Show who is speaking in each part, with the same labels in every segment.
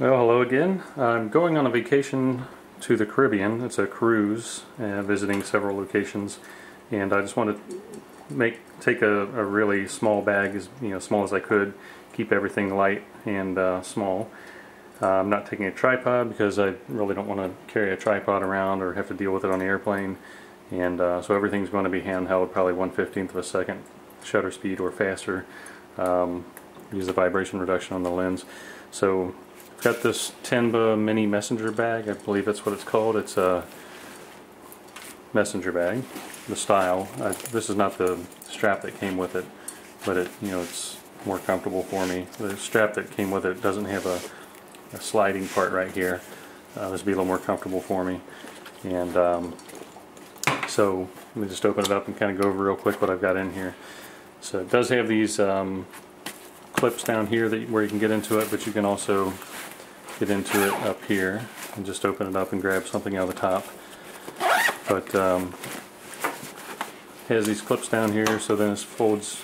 Speaker 1: Well, hello again. I'm going on a vacation to the Caribbean. It's a cruise, uh, visiting several locations, and I just want to make take a, a, really small bag, as you know, small as I could, keep everything light and uh, small. Uh, I'm not taking a tripod because I really don't want to carry a tripod around or have to deal with it on the airplane, and uh, so everything's going to be handheld, probably 1 15th of a second shutter speed or faster. Um, use the vibration reduction on the lens. So got this Tenba mini messenger bag. I believe that's what it's called. It's a messenger bag, the style. I, this is not the strap that came with it, but it you know it's more comfortable for me. The strap that came with it doesn't have a, a sliding part right here. Uh, this would be a little more comfortable for me. And um, so let me just open it up and kind of go over real quick what I've got in here. So it does have these um, clips down here that where you can get into it, but you can also get into it up here and just open it up and grab something out of the top. But um, has these clips down here, so then it folds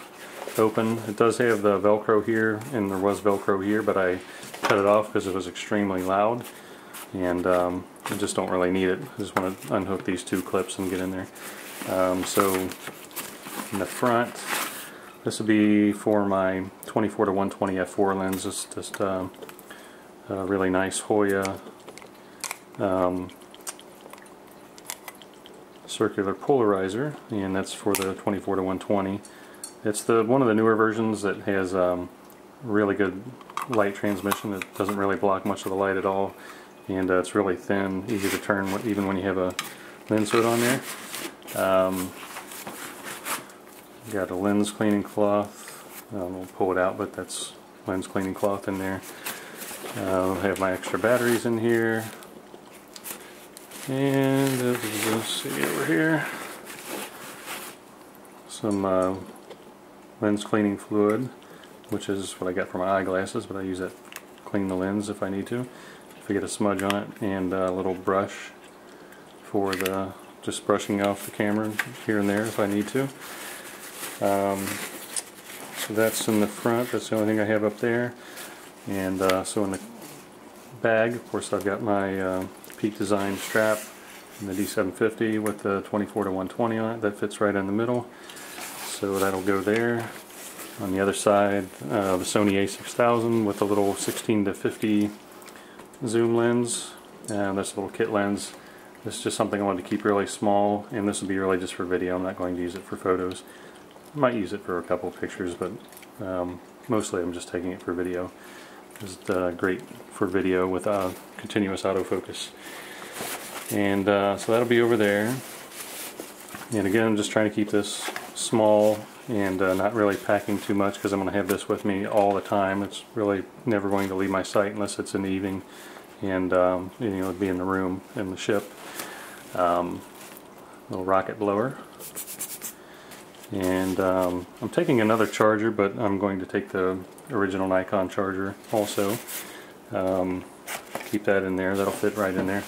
Speaker 1: open. It does have the Velcro here, and there was Velcro here, but I cut it off because it was extremely loud, and um, I just don't really need it. I just want to unhook these two clips and get in there. Um, so in the front, this would be for my 24 to 120 f4 lens. It's just uh, a really nice Hoya um, circular polarizer, and that's for the 24 to 120. It's the one of the newer versions that has um, really good light transmission. It doesn't really block much of the light at all, and uh, it's really thin, easy to turn even when you have a lens hood on there. Um, Got a lens cleaning cloth. I will pull it out, but that's lens cleaning cloth in there. I have my extra batteries in here. And uh, let's see over here. Some uh, lens cleaning fluid, which is what I got for my eyeglasses, but I use it clean the lens if I need to. If I get a smudge on it, and a little brush for the just brushing off the camera here and there if I need to. Um, so that's in the front, that's the only thing I have up there. And uh, so in the bag, of course I've got my uh, Peak Design strap and the D750 with the 24 to 120 on it, that fits right in the middle. So that'll go there. On the other side, uh, the Sony a6000 with a little 16 to 50 zoom lens. And this little kit lens. This is just something I wanted to keep really small, and this will be really just for video. I'm not going to use it for photos. I might use it for a couple pictures, but um, mostly I'm just taking it for video. It's uh, great for video with uh, continuous autofocus. And uh, so that'll be over there. And again, I'm just trying to keep this small and uh, not really packing too much because I'm going to have this with me all the time. It's really never going to leave my sight unless it's in the evening and um, you know, it'd be in the room in the ship. Um, little rocket blower and um, I'm taking another charger, but I'm going to take the original Nikon charger also. Um, keep that in there, that'll fit right in there.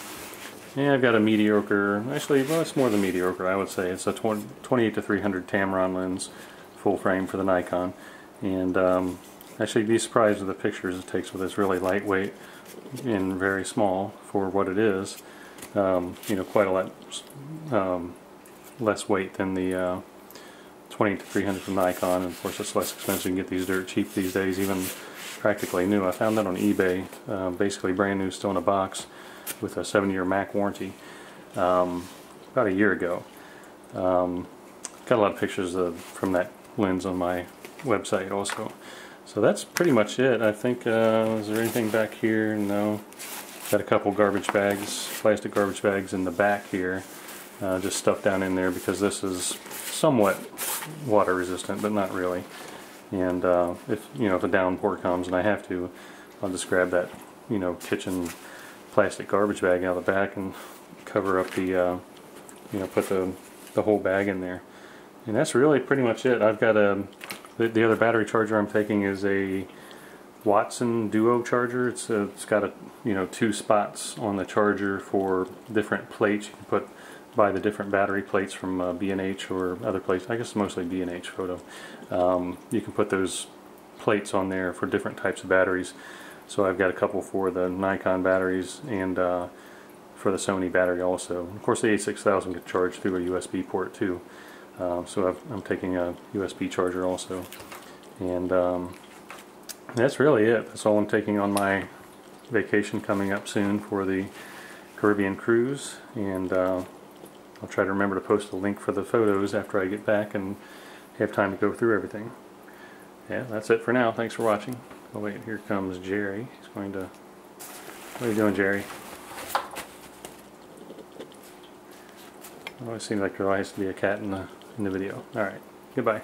Speaker 1: And I've got a mediocre, actually, well, it's more than mediocre, I would say. It's a 20, 28 to 300 Tamron lens, full frame for the Nikon. And um, actually, be surprised with the pictures it takes with this really lightweight and very small for what it is. Um, you know, quite a lot um, less weight than the uh, 20 to 300 from Nikon, and of course it's less expensive. You can get these dirt cheap these days, even practically new. I found that on eBay, uh, basically brand new, still in a box, with a seven-year Mack warranty, um, about a year ago. Um, got a lot of pictures of, from that lens on my website also. So that's pretty much it. I think, uh, is there anything back here? No. Got a couple garbage bags, plastic garbage bags in the back here. Uh, just stuff down in there because this is somewhat water resistant, but not really. And uh, if you know if a downpour comes and I have to, I'll just grab that you know kitchen plastic garbage bag out of the back and cover up the uh, you know put the the whole bag in there. And that's really pretty much it. I've got a the, the other battery charger I'm taking is a Watson Duo charger. It's a, it's got a you know two spots on the charger for different plates. You can put buy the different battery plates from uh, B&H or other places. I guess mostly B&H photo. Um, you can put those plates on there for different types of batteries. So I've got a couple for the Nikon batteries and uh, for the Sony battery also. Of course the A6000 can charge through a USB port too. Uh, so I've, I'm taking a USB charger also. And um, that's really it. That's all I'm taking on my vacation coming up soon for the Caribbean cruise. And uh, I'll try to remember to post a link for the photos after I get back and have time to go through everything. Yeah, that's it for now. Thanks for watching. Oh wait, here comes Jerry. He's going to... What are you doing, Jerry? It seems like there always to be a cat in the, in the video. Alright, goodbye.